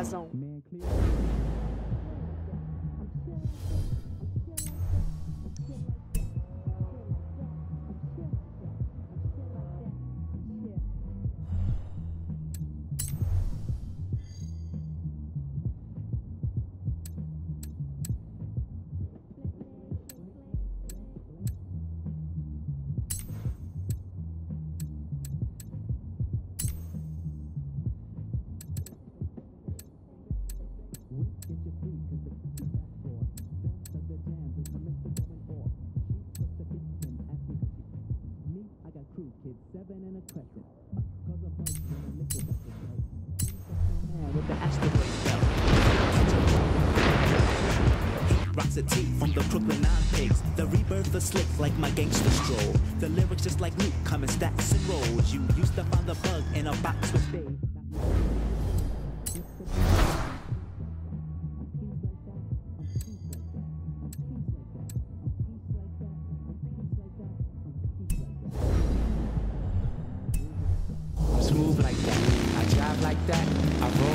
razão. From the Brooklyn Nine Pigs. The rebirth is slick like my gangster stroll. The lyrics just like Luke coming in stacks and rolls. You used to find the bug in a box with Dave. Smooth like that. I drive like that. I roll.